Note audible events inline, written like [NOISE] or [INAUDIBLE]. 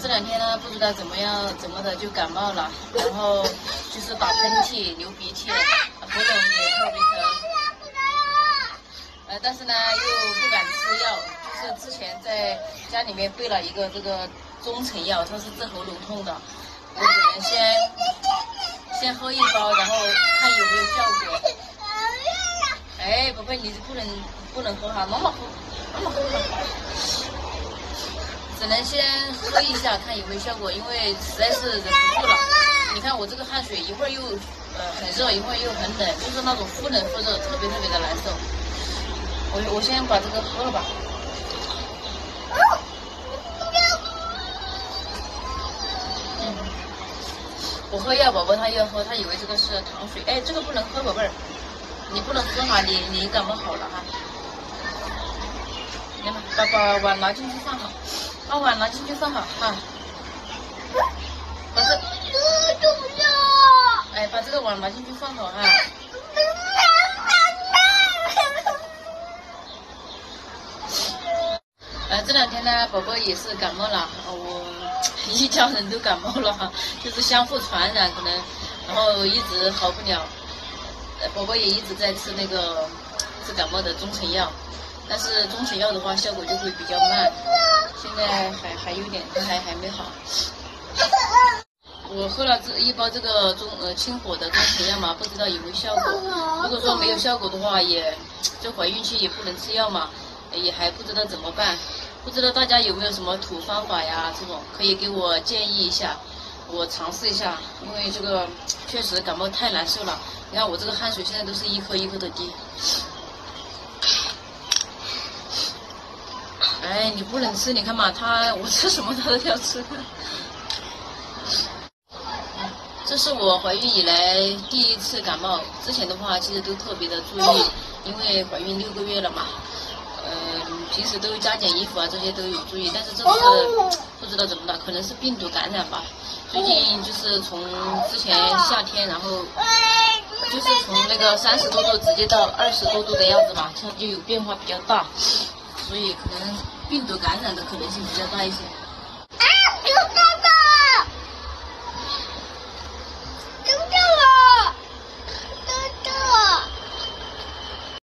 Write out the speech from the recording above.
这两天呢，不知道怎么样怎么的就感冒了，[LAUGHS] 然后就是打喷嚏、流鼻涕，喉咙也特别疼。呃，但是呢又不敢吃药，就是之前在家里面备了一个这个中成药，它是治喉咙痛的，我只能先先喝一包，然后看有没有效果。哎，宝贝，你不能不能喝哈，妈妈喝，妈妈喝哈。只能先喝一下，看有没有效果，因为实在是忍不住了。你看我这个汗水，一会儿又呃很热，一会儿又很冷，就是那种忽冷忽热，特别特别的难受。我我先把这个喝了吧。我喝药，宝宝他要喝，他以为这个是糖水。哎，这个不能喝，宝贝儿，你不能喝哈，你你感冒好了哈。你看，把把碗拿进去放好。把碗拿进去放好哈，把这，哎，把这个碗拿进去放好哈。呃，这两天呢，宝宝也是感冒了，我 [LAUGHS] 一家人都感冒了，就是相互传染可能，然后一直好不了，宝宝也一直在吃那个治感冒的中成药，但是中成药的话效果就会比较慢。现在还还有点，还还没好。我喝了这一包这个中呃清火的中成药嘛，不知道有没有效果。如果说没有效果的话，也这怀孕期也不能吃药嘛，也还不知道怎么办。不知道大家有没有什么土方法呀？这种可以给我建议一下，我尝试一下。因为这个确实感冒太难受了。你看我这个汗水现在都是一颗一颗的滴。哎，你不能吃，你看嘛，他我吃什么他都要吃。[LAUGHS] 这是我怀孕以来第一次感冒，之前的话其实都特别的注意，因为怀孕六个月了嘛，嗯，平时都加减衣服啊这些都有注意，但是这次不知道怎么了，可能是病毒感染吧。最近就是从之前夏天，然后就是从那个三十多度直接到二十多度的样子嘛，它就有变化比较大。所以可能病毒感染的可能性比较大一些。